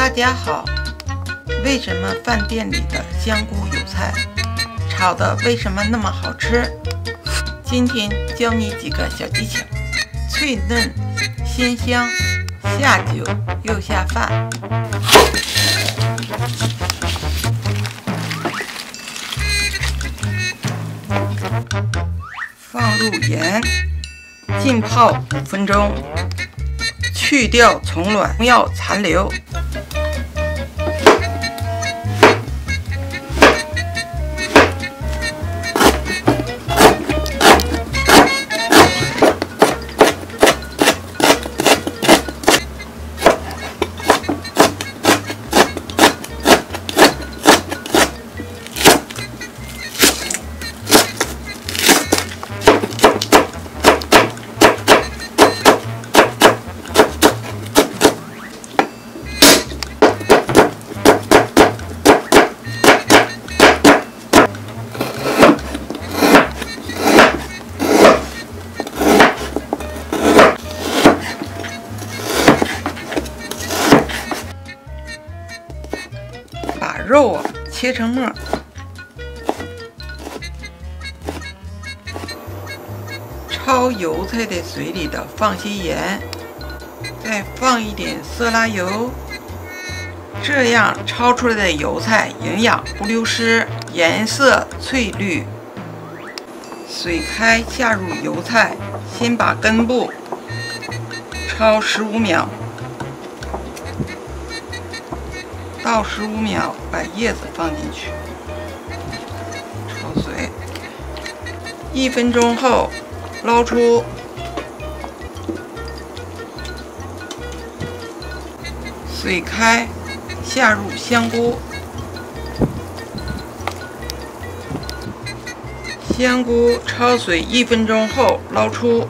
大家好，为什么饭店里的香菇油菜炒的为什么那么好吃？今天教你几个小技巧，脆嫩鲜香，下酒又下饭。放入盐，浸泡五分钟，去掉虫卵药残留。肉啊切成末，焯油菜的水里的放些盐，再放一点色拉油，这样焯出来的油菜营养不流失，颜色翠绿。水开下入油菜，先把根部焯十五秒。倒十五秒，把叶子放进去，焯水。一分钟后，捞出。水开，下入香菇。香菇焯水一分钟后，捞出。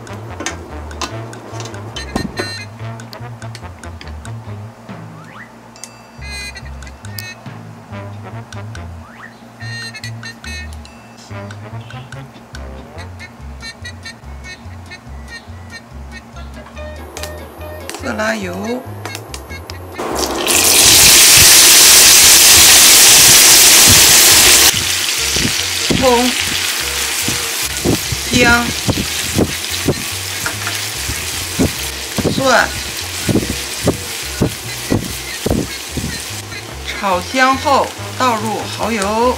色拉油，葱、姜、蒜，炒香后倒入蚝油，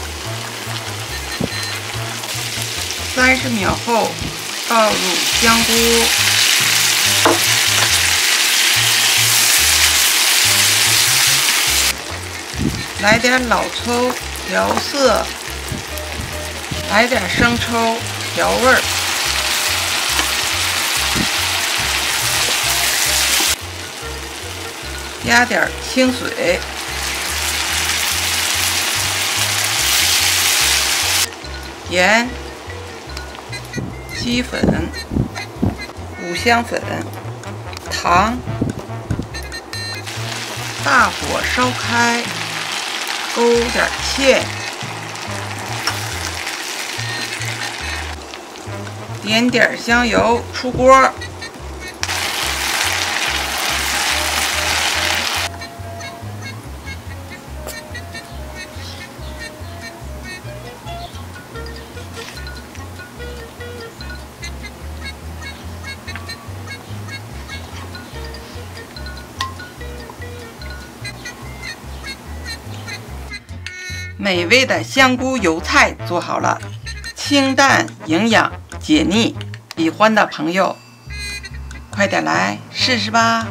三十秒后倒入香菇。来点老抽调色，来点生抽调味儿，加点清水，盐、鸡粉、五香粉、糖，大火烧开。勾点芡，点点香油，出锅。美味的香菇油菜做好了，清淡营养解腻，喜欢的朋友快点来试试吧。